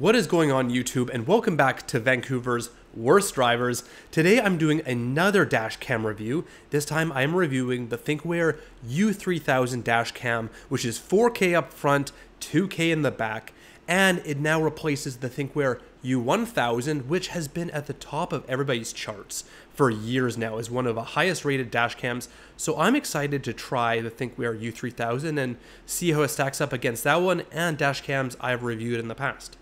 What is going on YouTube and welcome back to Vancouver's Worst Drivers. Today I'm doing another dash cam review. This time I'm reviewing the ThinkWare U3000 dash cam, which is 4K up front, 2K in the back, and it now replaces the ThinkWare U1000, which has been at the top of everybody's charts for years now as one of the highest rated dash cams. So I'm excited to try the ThinkWare U3000 and see how it stacks up against that one and dash cams I've reviewed in the past.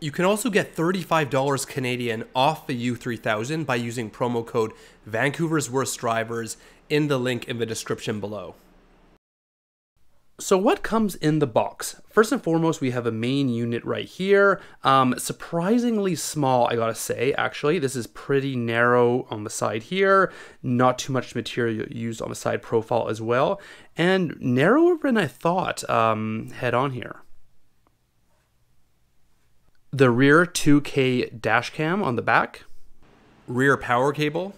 You can also get $35 Canadian off the U3000 by using promo code Vancouver's Worst Drivers in the link in the description below. So what comes in the box? First and foremost, we have a main unit right here. Um, surprisingly small, I gotta say, actually. This is pretty narrow on the side here. Not too much material used on the side profile as well. And narrower than I thought um, head on here the rear 2K dash cam on the back, rear power cable.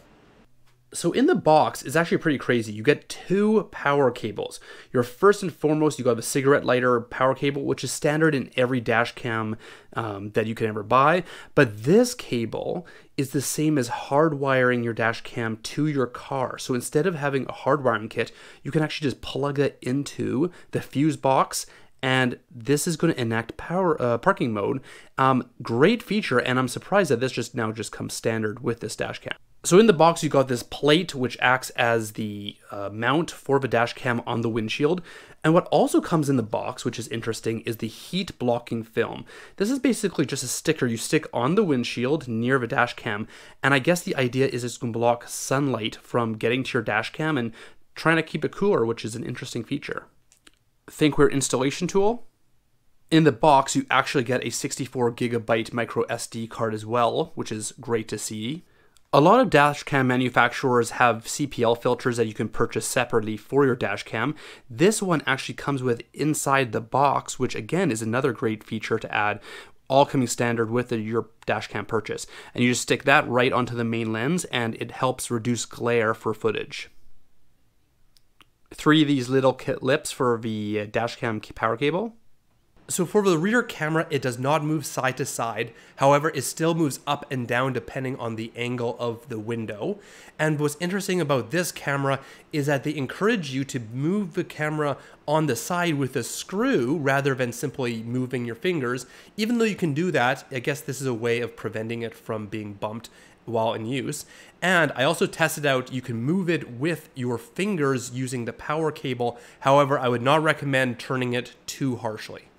So in the box, it's actually pretty crazy. You get two power cables. Your first and foremost, you got a cigarette lighter power cable, which is standard in every dash cam um, that you can ever buy. But this cable is the same as hardwiring your dash cam to your car. So instead of having a hardwiring kit, you can actually just plug it into the fuse box and this is going to enact power uh, parking mode. Um, great feature, and I'm surprised that this just now just comes standard with this dash cam. So in the box, you got this plate which acts as the uh, mount for the dash cam on the windshield. And what also comes in the box, which is interesting, is the heat blocking film. This is basically just a sticker you stick on the windshield near the dash cam. And I guess the idea is it's going to block sunlight from getting to your dash cam and trying to keep it cooler, which is an interesting feature. ThinkWare installation tool. In the box, you actually get a 64 gigabyte micro SD card as well, which is great to see. A lot of dashcam manufacturers have CPL filters that you can purchase separately for your dashcam. This one actually comes with inside the box, which again is another great feature to add, all coming standard with your dashcam purchase. And you just stick that right onto the main lens and it helps reduce glare for footage three of these little kit lips for the uh, dashcam power cable. So for the rear camera, it does not move side to side. However, it still moves up and down depending on the angle of the window. And what's interesting about this camera is that they encourage you to move the camera on the side with a screw rather than simply moving your fingers. Even though you can do that, I guess this is a way of preventing it from being bumped while in use. And I also tested out you can move it with your fingers using the power cable. However, I would not recommend turning it too harshly.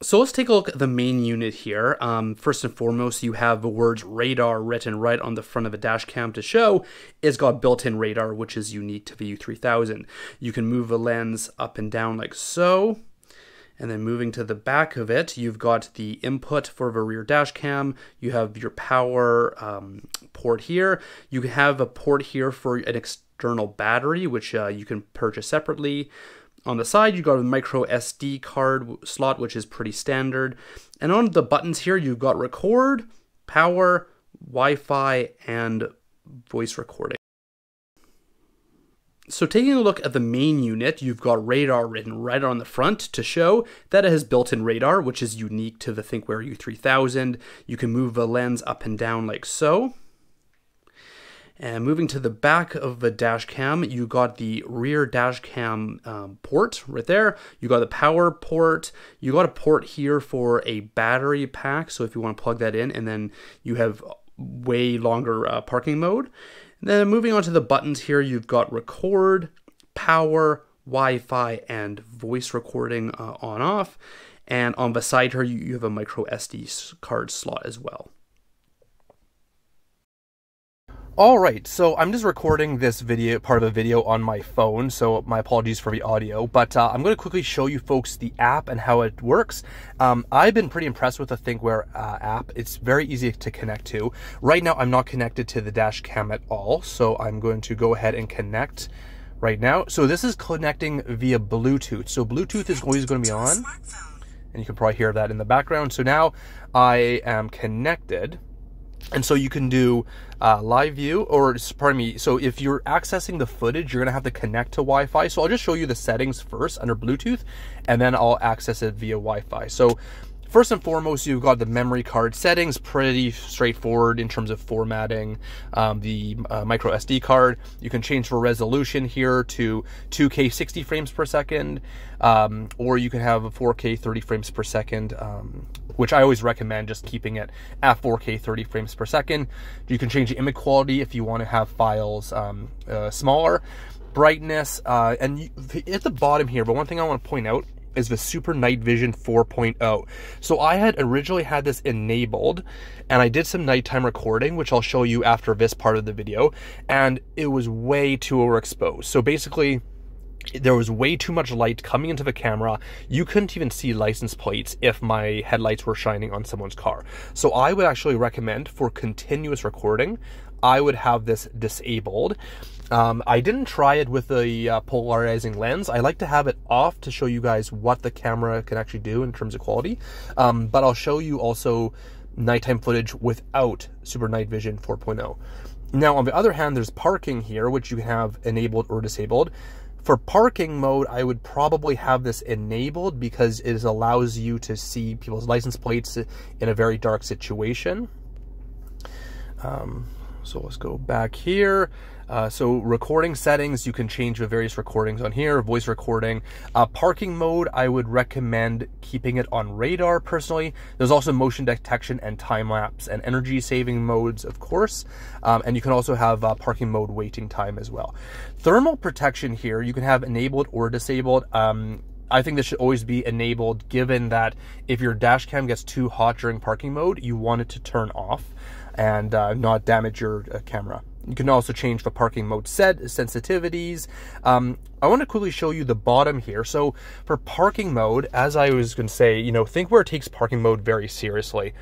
So let's take a look at the main unit here. Um, first and foremost, you have the words radar written right on the front of the dash cam to show it's got built-in radar, which is unique to the U3000. You can move the lens up and down like so. And then moving to the back of it, you've got the input for the rear dash cam. You have your power um, port here. You have a port here for an external battery, which uh, you can purchase separately. On the side, you've got a micro SD card slot, which is pretty standard. And on the buttons here, you've got record, power, Wi-Fi, and voice recording. So taking a look at the main unit, you've got radar written right on the front to show that it has built-in radar, which is unique to the ThinkWare U3000. You can move the lens up and down like so. And moving to the back of the dash cam, you got the rear dash cam um, port right there. You got the power port. You got a port here for a battery pack. So if you want to plug that in, and then you have way longer uh, parking mode. Then moving on to the buttons here, you've got record, power, Wi-Fi, and voice recording uh, on off. And on the side here, you, you have a micro SD card slot as well. All right, so I'm just recording this video, part of a video on my phone, so my apologies for the audio, but uh, I'm going to quickly show you folks the app and how it works. Um, I've been pretty impressed with the ThinkWare uh, app. It's very easy to connect to. Right now, I'm not connected to the dash cam at all, so I'm going to go ahead and connect right now. So this is connecting via Bluetooth. So Bluetooth is always going to be on, and you can probably hear that in the background. So now I am connected And so you can do uh, live view, or pardon me. So if you're accessing the footage, you're gonna have to connect to Wi-Fi. So I'll just show you the settings first under Bluetooth, and then I'll access it via Wi-Fi. So First and foremost, you've got the memory card settings, pretty straightforward in terms of formatting um, the uh, micro SD card. You can change for resolution here to 2K 60 frames per second, um, or you can have a 4K 30 frames per second, um, which I always recommend just keeping it at 4K 30 frames per second. You can change the image quality if you want to have files um, uh, smaller brightness uh, and you, at the bottom here but one thing i want to point out is the Super Night Vision 4.0. So I had originally had this enabled and I did some nighttime recording, which I'll show you after this part of the video, and it was way too overexposed. So basically, there was way too much light coming into the camera. You couldn't even see license plates if my headlights were shining on someone's car. So I would actually recommend for continuous recording, I would have this disabled. Um, I didn't try it with the uh, polarizing lens. I like to have it off to show you guys what the camera can actually do in terms of quality. Um, but I'll show you also nighttime footage without Super Night Vision 4.0. Now, on the other hand, there's parking here, which you have enabled or disabled. For parking mode, I would probably have this enabled because it allows you to see people's license plates in a very dark situation. Um, so let's go back here. Uh, so recording settings, you can change the various recordings on here, voice recording. Uh, parking mode, I would recommend keeping it on radar personally. There's also motion detection and time lapse and energy saving modes, of course. Um, and you can also have uh, parking mode waiting time as well. Thermal protection here, you can have enabled or disabled. Um, I think this should always be enabled given that if your dash cam gets too hot during parking mode, you want it to turn off and uh, not damage your uh, camera. You can also change the parking mode set sensitivities. Um, I want to quickly show you the bottom here. So for parking mode, as I was going to say, you know, ThinkWare takes parking mode very seriously.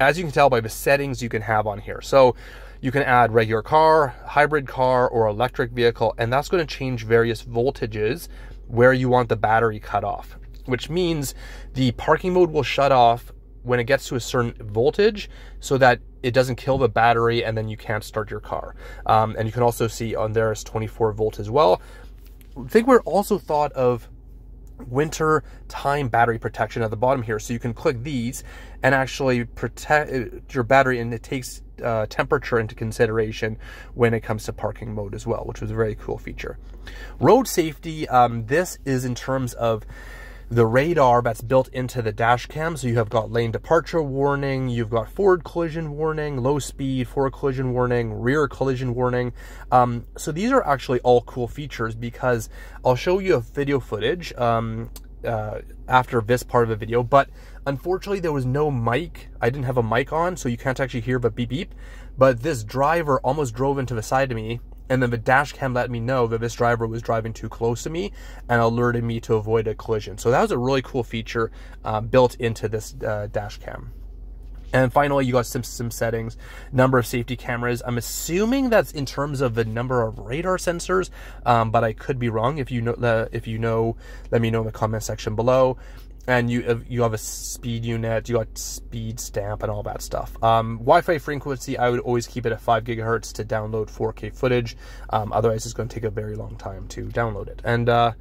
As you can tell by the settings you can have on here. So you can add regular car, hybrid car, or electric vehicle, and that's going to change various voltages where you want the battery cut off, which means the parking mode will shut off when it gets to a certain voltage so that it doesn't kill the battery and then you can't start your car. Um, and you can also see on there is 24 volt as well. I think we're also thought of winter time battery protection at the bottom here. So you can click these and actually protect uh, your battery and it takes uh, temperature into consideration when it comes to parking mode as well, which was a very cool feature. Road safety, um, this is in terms of the radar that's built into the dash cam. So you have got lane departure warning, you've got forward collision warning, low speed, forward collision warning, rear collision warning. Um, so these are actually all cool features because I'll show you a video footage um, uh, after this part of the video, but unfortunately there was no mic. I didn't have a mic on, so you can't actually hear the beep beep. But this driver almost drove into the side of me and then the dash cam let me know that this driver was driving too close to me and alerted me to avoid a collision. So that was a really cool feature uh, built into this uh, dash cam. And finally, you got some settings, number of safety cameras. I'm assuming that's in terms of the number of radar sensors, um, but I could be wrong. If you know, uh, if you know, let me know in the comment section below and you you have a speed unit, you got speed stamp and all that stuff. Um, Wi-Fi frequency, I would always keep it at five gigahertz to download 4K footage. Um, otherwise, it's going to take a very long time to download it. And uh,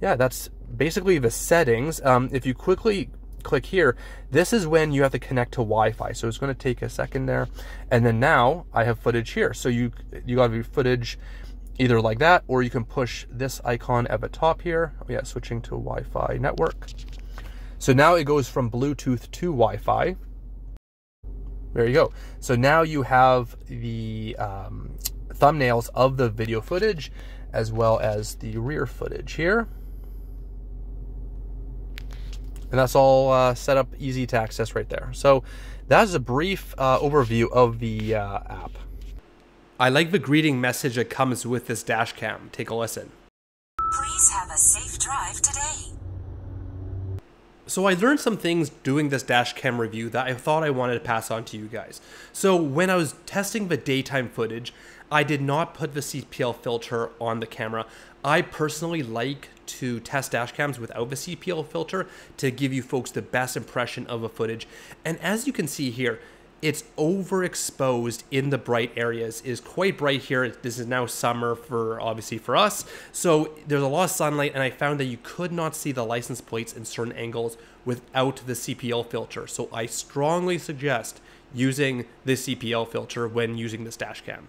yeah, that's basically the settings. Um, if you quickly click here, this is when you have to connect to Wi-Fi. So it's going to take a second there, and then now I have footage here. So you you got your footage either like that, or you can push this icon at the top here. Oh, yeah, switching to Wi-Fi network. So now it goes from Bluetooth to Wi-Fi. There you go. So now you have the um, thumbnails of the video footage as well as the rear footage here. And that's all uh, set up easy to access right there. So that is a brief uh, overview of the uh, app. I like the greeting message that comes with this dash cam. Take a listen. Please have a safe drive today. So I learned some things doing this dash cam review that I thought I wanted to pass on to you guys. So when I was testing the daytime footage, I did not put the CPL filter on the camera. I personally like to test dash cams without the CPL filter to give you folks the best impression of the footage. And as you can see here, it's overexposed in the bright areas. It is quite bright here. This is now summer for obviously for us. So there's a lot of sunlight and I found that you could not see the license plates in certain angles without the CPL filter. So I strongly suggest using the CPL filter when using this dash cam.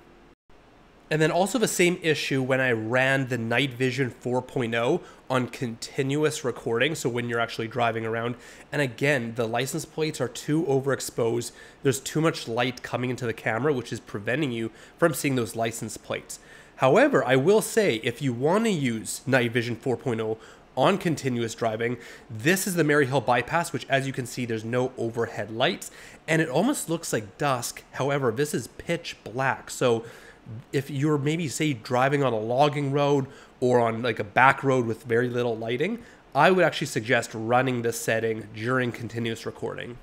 And then also the same issue when I ran the Night Vision 4.0 on continuous recording. So when you're actually driving around. And again, the license plates are too overexposed. There's too much light coming into the camera, which is preventing you from seeing those license plates. However, I will say if you want to use Night Vision 4.0 on continuous driving, this is the Maryhill bypass, which as you can see, there's no overhead lights and it almost looks like dusk. However, this is pitch black. So if you're maybe say driving on a logging road or on like a back road with very little lighting, I would actually suggest running this setting during continuous recording.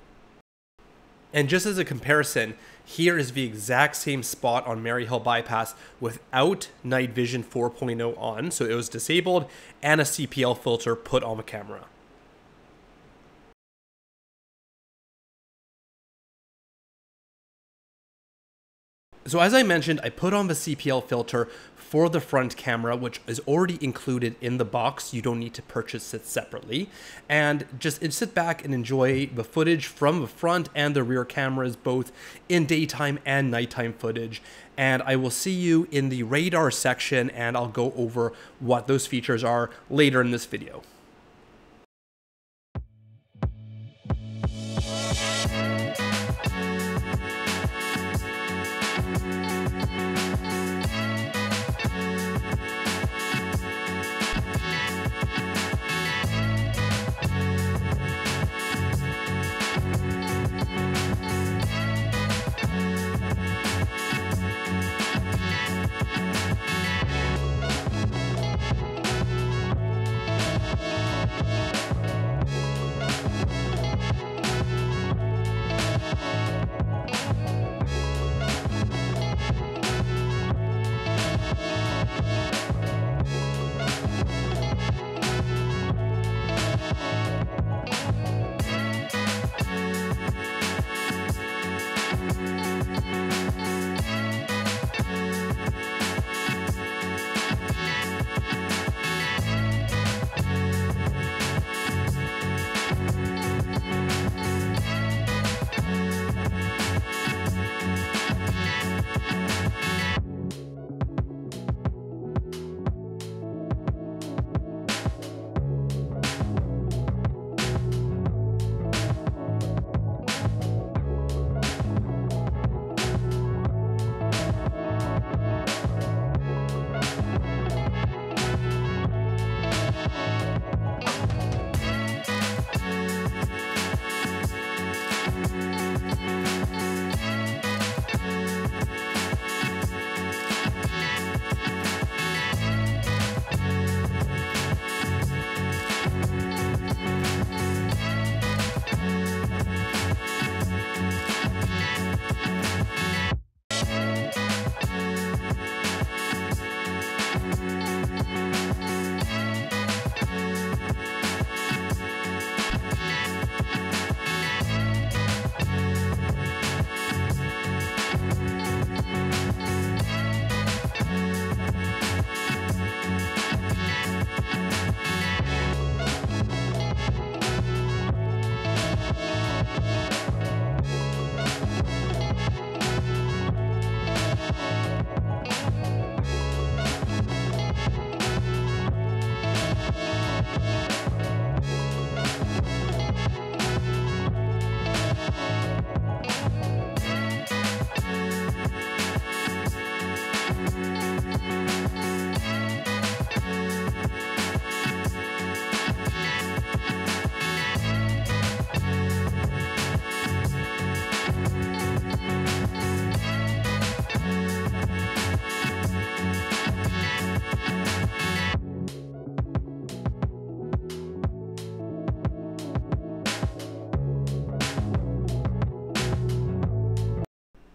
And just as a comparison, here is the exact same spot on Maryhill Bypass without Night Vision 4.0 on, so it was disabled, and a CPL filter put on the camera. So as I mentioned, I put on the CPL filter for the front camera, which is already included in the box. You don't need to purchase it separately. And just sit back and enjoy the footage from the front and the rear cameras, both in daytime and nighttime footage. And I will see you in the radar section and I'll go over what those features are later in this video.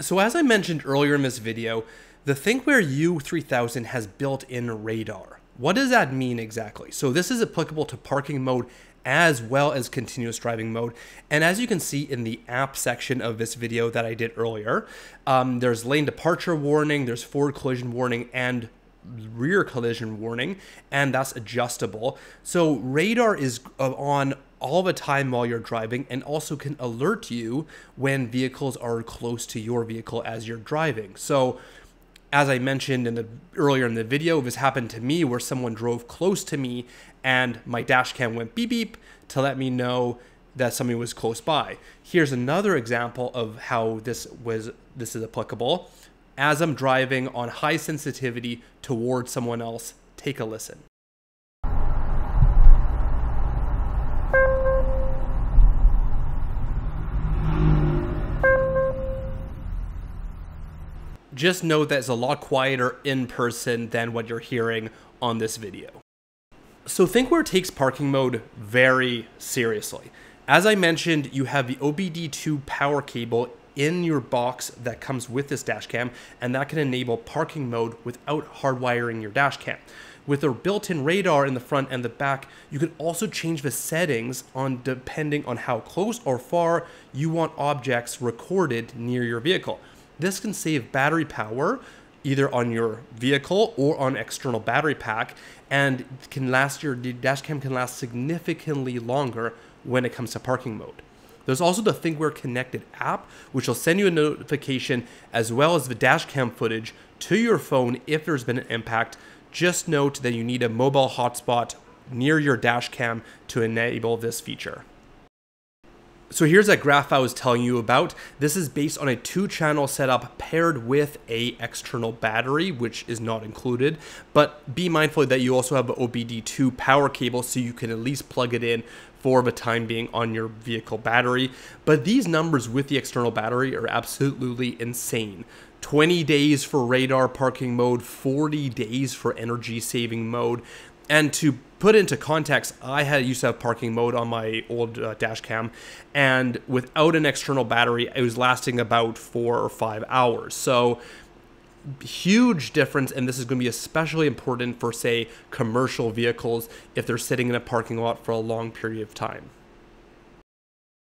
So as I mentioned earlier in this video, the ThinkWare U3000 has built-in radar. What does that mean exactly? So this is applicable to parking mode as well as continuous driving mode. And as you can see in the app section of this video that I did earlier, um, there's lane departure warning, there's forward collision warning, and rear collision warning, and that's adjustable. So radar is uh, on all the time while you're driving and also can alert you when vehicles are close to your vehicle as you're driving. So as I mentioned in the earlier in the video, this happened to me where someone drove close to me and my dash cam went beep beep to let me know that somebody was close by. Here's another example of how this was this is applicable. As I'm driving on high sensitivity towards someone else, take a listen. Just know that it's a lot quieter in person than what you're hearing on this video. So ThinkWare takes parking mode very seriously. As I mentioned, you have the OBD2 power cable in your box that comes with this dashcam, and that can enable parking mode without hardwiring your dashcam. With a built-in radar in the front and the back, you can also change the settings on depending on how close or far you want objects recorded near your vehicle. This can save battery power either on your vehicle or on external battery pack and can last your dash cam can last significantly longer when it comes to parking mode. There's also the ThinkWare Connected app, which will send you a notification as well as the dash cam footage to your phone if there's been an impact. Just note that you need a mobile hotspot near your dash cam to enable this feature. So here's that graph I was telling you about. This is based on a two channel setup paired with a external battery, which is not included. But be mindful that you also have an OBD2 power cable so you can at least plug it in for the time being on your vehicle battery. But these numbers with the external battery are absolutely insane. 20 days for radar parking mode, 40 days for energy saving mode. And to put into context, I had used to have parking mode on my old uh, dash cam, and without an external battery, it was lasting about four or five hours. So huge difference and this is going to be especially important for say commercial vehicles if they're sitting in a parking lot for a long period of time.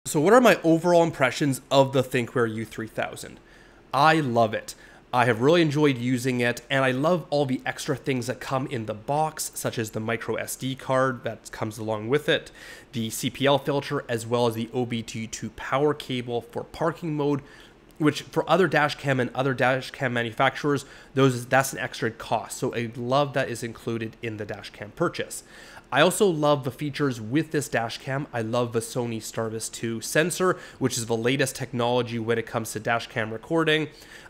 So what are my overall impressions of the ThinkWare U3000? I love it. I have really enjoyed using it, and I love all the extra things that come in the box, such as the micro SD card that comes along with it, the CPL filter, as well as the OBD2 power cable for parking mode, which for other dashcam and other dashcam manufacturers, those that's an extra cost. So I love that is included in the dashcam purchase. I also love the features with this dashcam. I love the Sony Starvis 2 sensor, which is the latest technology when it comes to dashcam recording.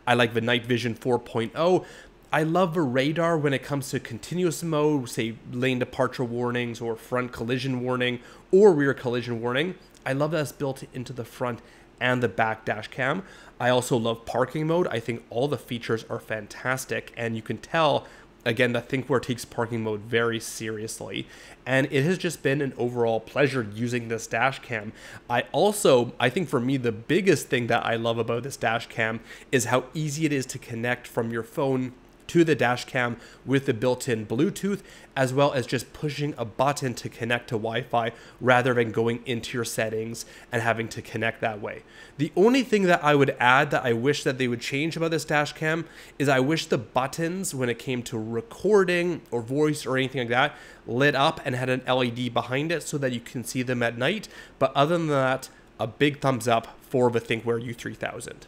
I like the Night Vision 4.0. I love the radar when it comes to continuous mode, say lane departure warnings or front collision warning or rear collision warning. I love that it's built into the front and the back dash cam. I also love parking mode. I think all the features are fantastic and you can tell again that ThinkWare takes parking mode very seriously and it has just been an overall pleasure using this dash cam. I also, I think for me, the biggest thing that I love about this dash cam is how easy it is to connect from your phone to the dash cam with the built-in Bluetooth, as well as just pushing a button to connect to Wi-Fi rather than going into your settings and having to connect that way. The only thing that I would add that I wish that they would change about this dash cam is I wish the buttons when it came to recording or voice or anything like that lit up and had an LED behind it so that you can see them at night. But other than that, a big thumbs up for the ThinkWare U3000.